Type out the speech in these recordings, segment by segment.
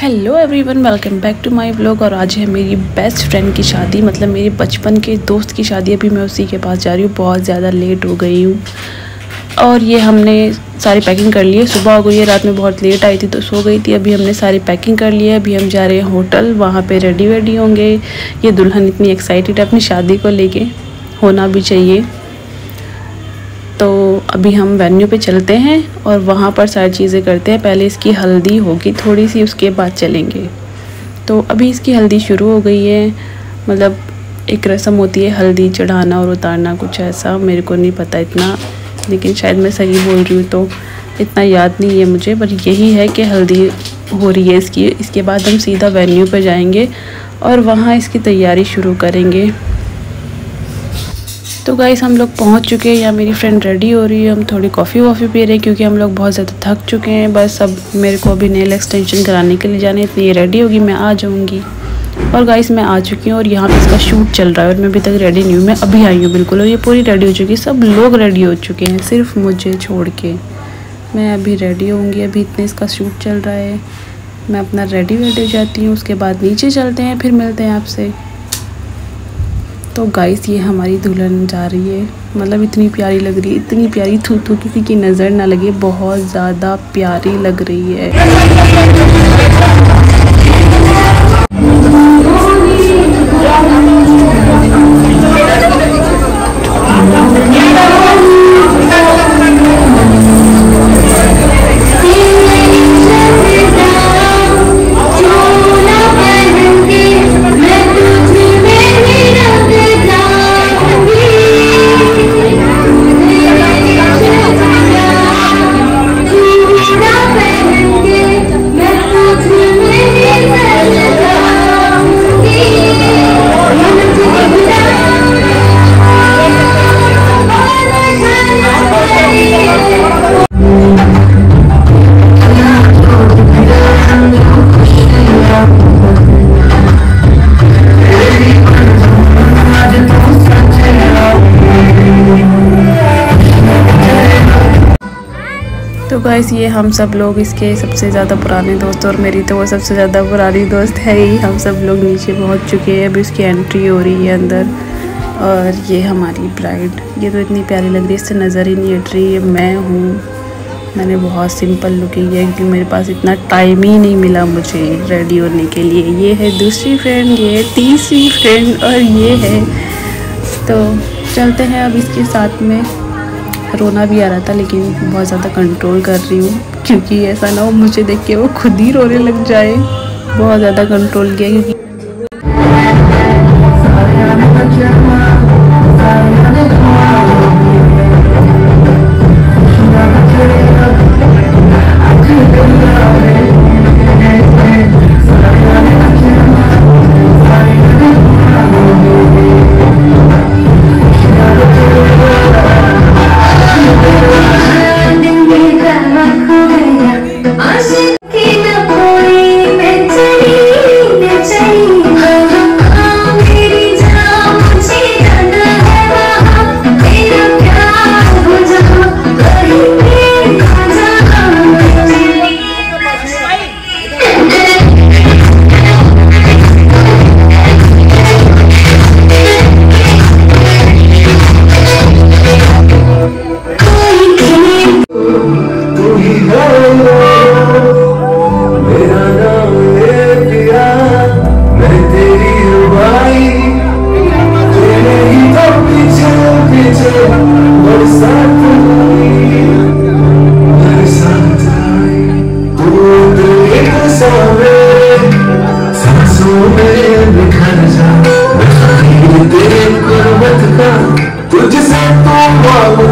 Hello everyone welcome back to my blog और आज है मेरी बेस्ट फ्रेंड की शादी। मतलब मेरे बचपन के दोस्त की शादी अभी मैं उसी के पास जा रही हूँ। बहुत ज़्यादा लेट हो गई हूँ। और ये हमने सारी पैकिंग कर ली है। सुबह हो गई है, रात में बहुत लेट आई थी तो सो गई थी। अभी हमने सारी पैकिंग कर ली है। अभी हम जा रहे हैं होटल वहाँ पे रेडी वेडी होंगे। ये दुल्हन इतनी एक्साइटेड है अपनी शादी को लेके। होना भी चाहिए। अभी हम वेन्यू पे चलते हैं और वहाँ पर सारी चीज़ें करते हैं। पहले इसकी हल्दी होगी, थोड़ी सी उसके बाद चलेंगे। तो अभी इसकी हल्दी शुरू हो गई है। मतलब एक रस्म होती है हल्दी चढ़ाना और उतारना, कुछ ऐसा मेरे को नहीं पता इतना, लेकिन शायद मैं सही बोल रही हूँ तो इतना याद नहीं है मुझे, पर यही है कि हल्दी हो रही है इसकी। इसके बाद हम सीधा वेन्यू पर जाएँगे और वहाँ इसकी तैयारी शुरू करेंगे। तो गाइस हम लोग पहुँच चुके हैं, या मेरी फ्रेंड रेडी हो रही है, हम थोड़ी कॉफ़ी वॉफ़ी पी रहे हैं, क्योंकि हम लोग बहुत ज़्यादा थक चुके हैं। बस अब मेरे को अभी नेल एक्सटेंशन कराने के लिए जाने इतनी ये रेडी होगी, मैं आ जाऊँगी। और गाइस मैं आ चुकी हूँ और यहाँ पे इसका शूट चल रहा है और मैं अभी तक रेडी नहीं हूँ, मैं अभी आई हूँ, बिल्कुल। और ये पूरी रेडी हो चुकी है, सब लोग रेडी हो चुके हैं, सिर्फ़ मुझे छोड़ के। मैं अभी रेडी होंगी, अभी इतने इसका शूट चल रहा है। मैं अपना रेडी वेडी हो जाती हूँ, उसके बाद नीचे चलते हैं, फिर मिलते हैं आपसे। तो गाइस ये हमारी दुल्हन जा रही है। मतलब इतनी प्यारी लग रही है, इतनी प्यारी थू थू किसी की नज़र ना लगे, बहुत ज़्यादा प्यारी लग रही है। तो गाइस ये हम सब लोग इसके सबसे ज़्यादा पुराने दोस्त और मेरी तो वो सबसे ज़्यादा पुरानी दोस्त है ही। हम सब लोग नीचे पहुँच चुके हैं। अभी उसकी एंट्री हो रही है अंदर। और ये हमारी ब्राइड ये तो इतनी प्यारी लग रही है, इससे नज़र ही नहीं हट रही। है मैं हूँ। मैंने बहुत सिंपल लुक की है क्योंकि मेरे पास इतना टाइम ही नहीं मिला मुझे रेडी होने के लिए। ये है दूसरी फ्रेंड ये तीसरी फ्रेंड और ये है। तो चलते हैं अब इसके साथ में। रोना भी आ रहा था, लेकिन बहुत ज़्यादा कंट्रोल कर रही हूँ, क्योंकि ऐसा ना हो मुझे देख के वो खुद ही रोने लग जाए। बहुत ज़्यादा कंट्रोल किया क्योंकि सांसों में तुझसे तो मांगू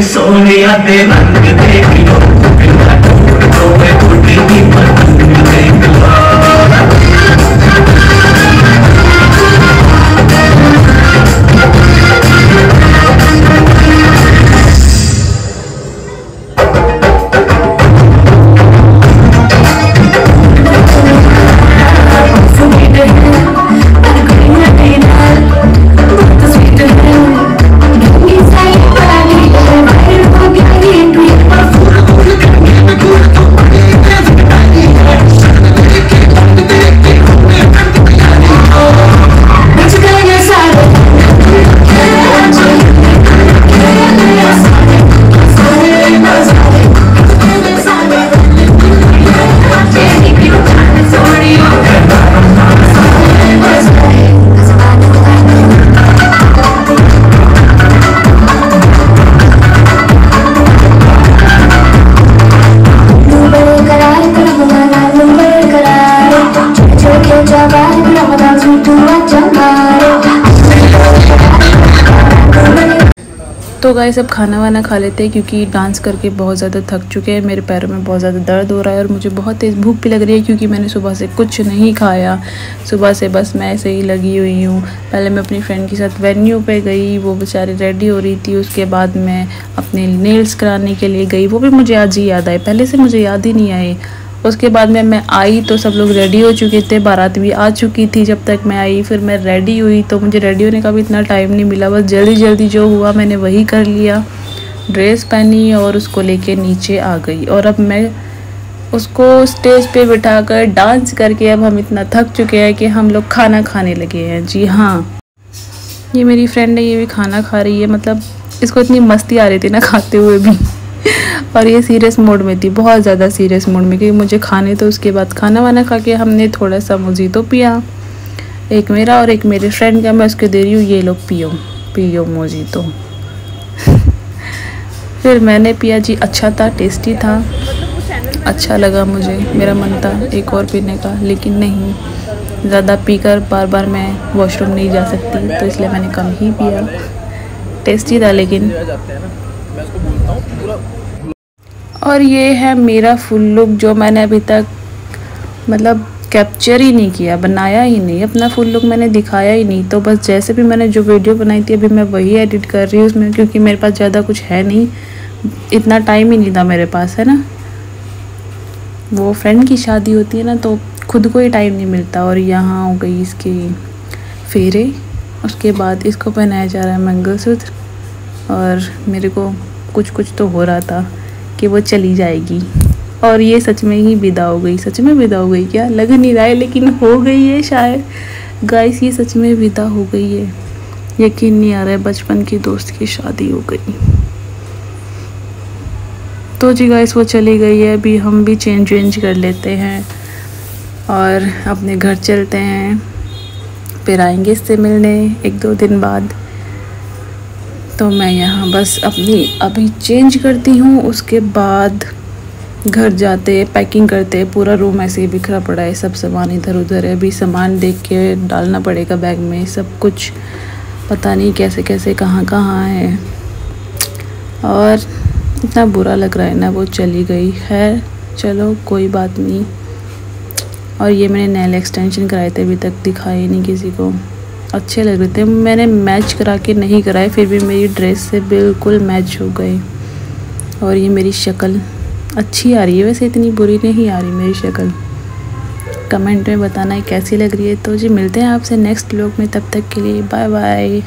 सोने दे रंग देखियो बिना टूट दोए टूटी तो गाय सब खाना वाना खा लेते हैं क्योंकि डांस करके बहुत ज़्यादा थक चुके हैं। मेरे पैरों में बहुत ज़्यादा दर्द हो रहा है और मुझे बहुत तेज़ भूख भी लग रही है क्योंकि मैंने सुबह से कुछ नहीं खाया। सुबह से बस मैं ऐसे ही लगी हुई हूँ। पहले मैं अपनी फ्रेंड के साथ वेन्यू पे गई, वो बेचारी रेडी हो रही थी। उसके बाद मैं अपने नेल्स कराने के लिए गई, वो भी मुझे आज ही याद आए। पहले से मुझे याद ही नहीं आए। उसके बाद में मैं आई तो सब लोग रेडी हो चुके थे, बारात भी आ चुकी थी जब तक मैं आई, फिर मैं रेडी हुई तो मुझे रेडी होने का भी इतना टाइम नहीं मिला। बस जल्दी जल्दी जो हुआ मैंने वही कर लिया ड्रेस पहनी और उसको लेके नीचे आ गई। और अब मैं उसको स्टेज पे बिठाकर डांस करके अब हम इतना थक चुके हैं कि हम लोग खाना खाने लगे हैं। जी हाँ ये मेरी फ्रेंड है, ये भी खाना खा रही है मतलब इसको इतनी मस्ती आ रही थी ना खाते हुए भी। और ये सीरियस मोड में थी, बहुत ज़्यादा सीरियस मोड में, क्योंकि मुझे खाने तो उसके बाद खाना वाना खा के हमने थोड़ा सा मुझे तो पिया। एक मेरा और एक मेरे फ्रेंड का, मैं उसके दे रही हूँ, ये लोग पियो पियो मोजी तो। फिर मैंने पिया जी अच्छा था टेस्टी था अच्छा लगा मुझे, मेरा मन था एक और पीने का, लेकिन नहीं, ज़्यादा पीकर बार बार मैं वॉशरूम नहीं जा सकती तो इसलिए मैंने कम ही पिया। टेस्टी था, लेकिन और ये है मेरा फुल लुक जो मैंने अभी तक मतलब कैप्चर ही नहीं किया, बनाया ही नहीं। अपना फुल लुक मैंने दिखाया ही नहीं। तो बस जैसे भी मैंने जो वीडियो बनाई थी, अभी मैं वही एडिट कर रही हूँ उसमें, क्योंकि मेरे पास ज़्यादा कुछ है नहीं। इतना टाइम ही नहीं था मेरे पास, है ना? वो फ्रेंड की शादी होती है ना तो खुद को ही टाइम नहीं मिलता। और यहाँ हो गई इसके फेरे। उसके बाद इसको पहनाया जा रहा है मंगलसूत्र। और मेरे को कुछ कुछ तो हो रहा था। कि वो चली जाएगी। और ये सच में ही विदा हो गई। सच में विदा हो गई क्या? लग नहीं रहा है, लेकिन हो गई है शायद। गाइस ये सच में विदा हो गई है। यकीन नहीं आ रहा है, बचपन की दोस्त की शादी हो गई। तो जी गाइस वो चली गई है। अभी हम भी चेंज वेंज कर लेते हैं और अपने घर चलते हैं। फिर आएँगे इससे मिलने एक दो दिन बाद। तो मैं यहाँ बस अपनी, अभी चेंज करती हूँ, उसके बाद घर जाते पैकिंग करते, पूरा रूम ऐसे ही बिखरा पड़ा है, सब सामान इधर उधर है, अभी सामान देख के डालना पड़ेगा बैग में, सब कुछ पता नहीं कैसे कैसे, कहाँ कहाँ है। और इतना बुरा लग रहा है ना, वो चली गई है। चलो, कोई बात नहीं। और ये मैंने नैल एक्सटेंशन कराए थे, अभी तक दिखाई नहीं किसी को। अच्छे लग रहे थे। मैंने मैच करा के नहीं कराए, फिर भी मेरी ड्रेस से बिल्कुल मैच हो गए। और ये मेरी शक्ल अच्छी आ रही है। वैसे इतनी बुरी नहीं आ रही मेरी शक्ल। कमेंट में बताना है कैसी लग रही है। तो जी, मिलते हैं आपसे नेक्स्ट ब्लॉग में। तब तक के लिए बाय बाय